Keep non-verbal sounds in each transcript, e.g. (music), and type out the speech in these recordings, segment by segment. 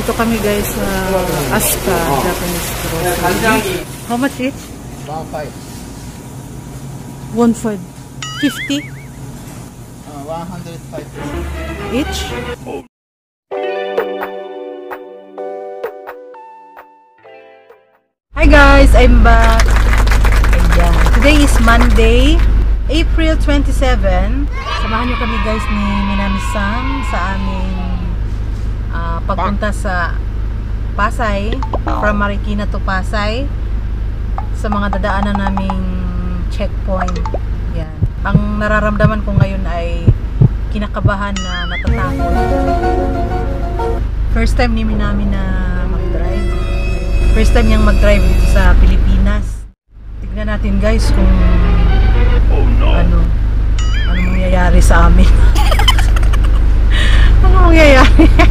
Dito kami guys sa Aska Japanese grocery. How much each? One five. One five. Fifty Uh, one hundred five. each? Hi guys, I'm back. Ayan. Today is Monday, April 27. Samahan niyo kami guys ni Minami Sam sa aming pagpunta sa Pasay, from Marikina to Pasay sa mga dadaanan naming checkpoint. Yan. Ang nararamdaman ko ngayon ay kinakabahan na natatakot. First time ni Minami na mag-drive. First time niyang mag-drive dito sa Pilipinas. Tignan natin guys kung ano ano mangyayari sa amin. (laughs) ano mangyayari?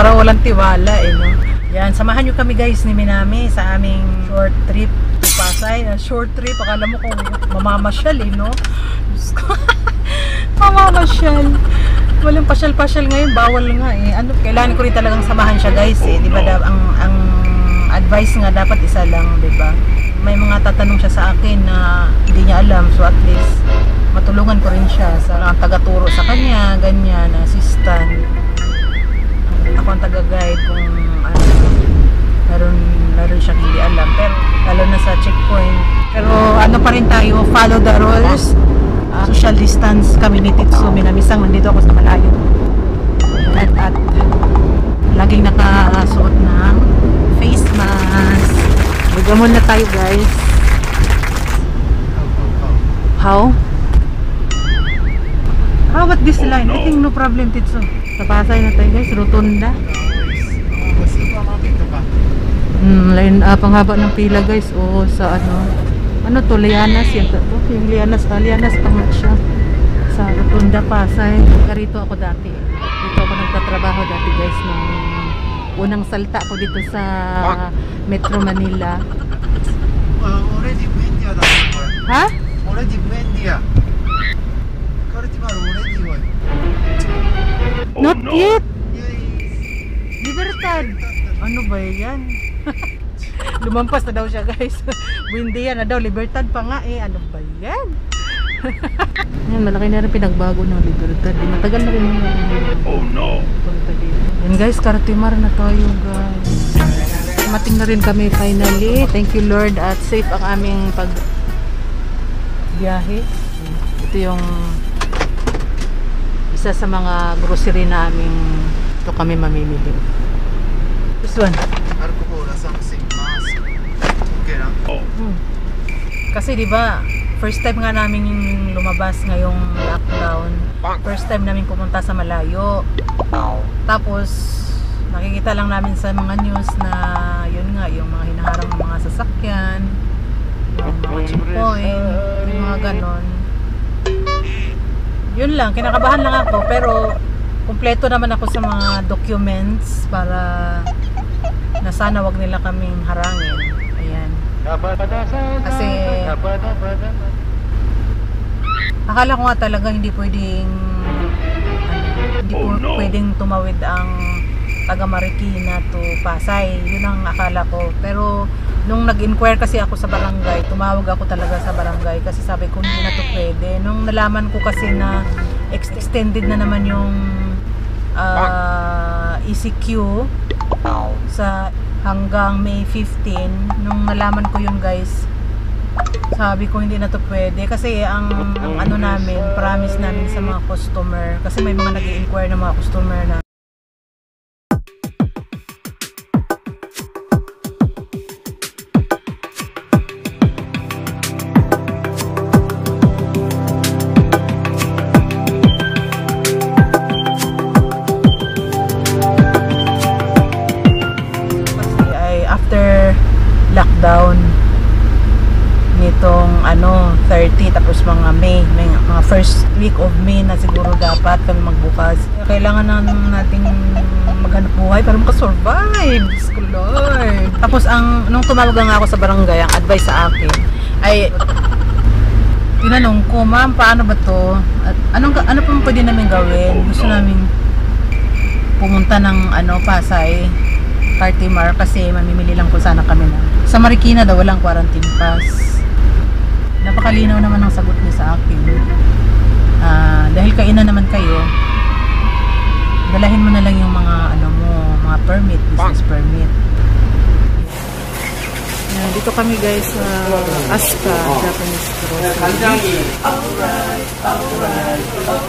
Para walang tiwala eh, no? Yan, samahan nyo kami guys ni Minami sa aming short trip to Pasay. Uh, short trip, akala mo kung mamamasyal eh, no? (laughs) Mamamasyal. Walang pasyal-pasyal ngayon, bawal nga eh. Ano, kailangan ko rin talagang samahan siya guys eh. Di ba da- ang, ang advice nga dapat isa lang, di ba? May mga tatanong siya sa akin na hindi niya alam, so at least matulungan ko rin siya sa tagaturo sa kanya, ganyan, assistant ako ang taga-guide kung ano, meron, meron siyang hindi alam. Pero, lalo na sa checkpoint. Pero, ano pa rin tayo, follow the rules. Ah, social distance community. So, minamisang nandito ako sa malayo. At, at, laging nakasuot ng face mask. Magamon na tayo, guys. How? How about this line? I think no problem, Titso. Sa Pasay na tayo guys, Rotunda. Mm, line up ang haba ng pila guys. Oo, sa ano. Ano to, Lianas yan to. Yung Lianas, ah, Lianas pangat siya. Sa Rotunda, Pasay. Karito ako dati. Dito ako nagtatrabaho dati guys. Nung unang salta ko dito sa Metro Manila. Already India na. Ha? Already India. Not yet! Yay. Libertad! Ano ba yan? (laughs) Lumampas na daw siya guys. (laughs) Buendia na daw. Libertad pa nga eh. Ano ba yan? (laughs) yan, malaki na rin pinagbago ng Libertad. Matagal na rin yung Oh no! Punta dito. Yan guys, Karatimar na tayo guys. Mating na rin kami finally. Thank you Lord at safe ang aming pag biyahe. Ito yung isa sa mga grocery naming ito kami mamimili. This one. Alcohol or something mask. Okay lang. Hmm. Kasi 'di ba, first time nga namin lumabas ngayong lockdown. First time namin pumunta sa malayo. Tapos nakikita lang namin sa mga news na yun nga yung mga hinaharang ng mga sasakyan, yung mga checkpoint, yung mga ganon. Yun lang, kinakabahan lang ako pero kumpleto naman ako sa mga documents para na sana wag nila kaming harangin. Ayan. Kasi akala ko nga talaga hindi pwedeng ano, hindi po pwedeng tumawid ang taga Marikina to Pasay. Yun ang akala ko. Pero nung nag-inquire kasi ako sa barangay, tumawag ako talaga sa barangay kasi sabi ko hindi na to pwede. Nung nalaman ko kasi na ex- extended na naman yung ah, ECQ sa hanggang May 15 nung nalaman ko yun guys sabi ko hindi na to pwede kasi ang, ang ano namin promise namin sa mga customer kasi may mga nag inquire ng mga customer na lockdown nitong ano 30 tapos mga May, may mga first week of May na siguro dapat kami magbukas. Kailangan na nating maghanap buhay para makasurvive. Ko Lord. Tapos ang nung tumawag nga ako sa barangay ang advice sa akin ay tinanong ko ma'am paano ba to? At anong ano pa pwede namin gawin? Gusto namin pumunta ng ano Pasay, Cartimar kasi mamimili lang kung sana kami na. Sa Marikina daw walang quarantine pass. Napakalinaw naman ang sagot niya sa akin. Ah, dahil kainan naman kayo, dalahin mo na lang yung mga ano mo, mga permit, business permit. Yan, dito kami guys sa Aska, Japanese grocery. Cup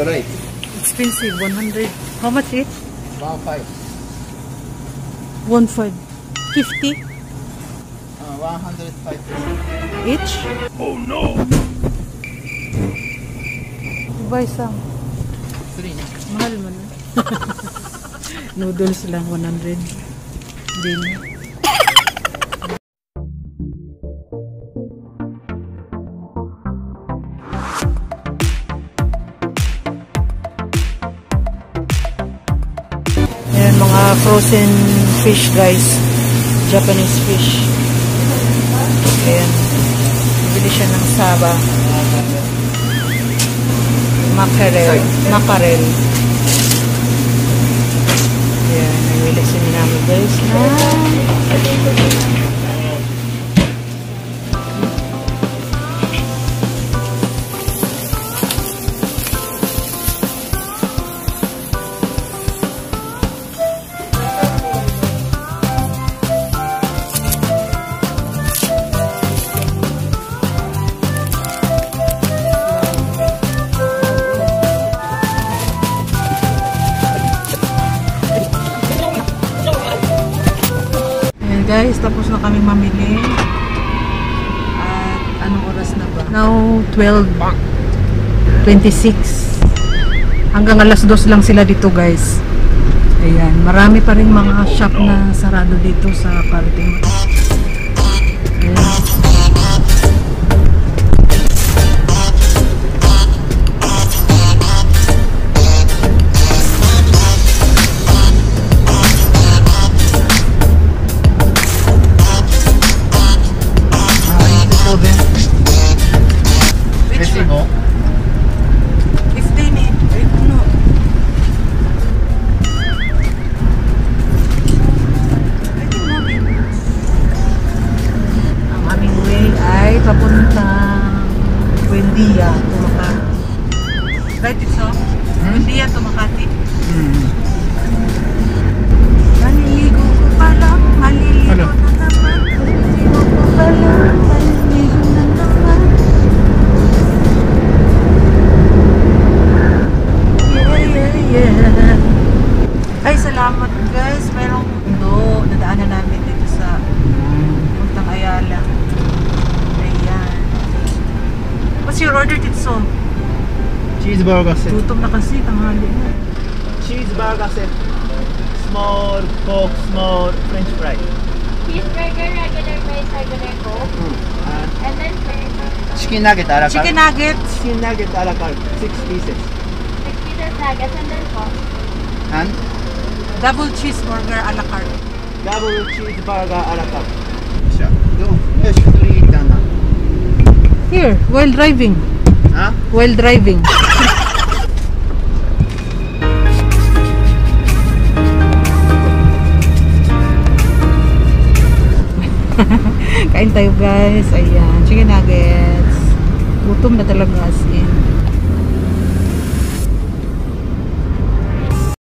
Alright. Expensive, 100. How much it? One five. 1.5. 50 Uh, 105 each? Oh no! Buy some. Three. Mahal mo na. (laughs) Noodles lang, 100. Din. Frozen fish guys. Japanese fish. Ayan. Bili siya ng saba. Mackerel. Mackerel. Ayan, namili si namin guys na guys, tapos na kami mamili. At anong oras na ba? Now, 12.26. Hanggang alas 2 lang sila dito guys. Ayan, marami pa rin mga shop na sarado dito sa Carting. Resibo. 15 eh. Ay? Ang aming way ay papuntang Buendia, Tumakati. Right, it's so? Buendia, Tumakati. Cheeseburger set. Gutom na kasi, tanghali na. Cheeseburger set. Small Coke, small French fry. Cheeseburger, regular fries, regular Coke. Mm. And then first. Chicken nugget a la carte. Chicken nugget. Chicken nugget a la carte. Six pieces. Six pieces nuggets and then Coke. And? Double cheeseburger a la carte. Double cheeseburger a la carte. Siya. Go. Yes, Here, while driving. Huh? While driving. (laughs) Kain tayo guys. Ayan. Chicken nuggets. Gutom na talaga as in.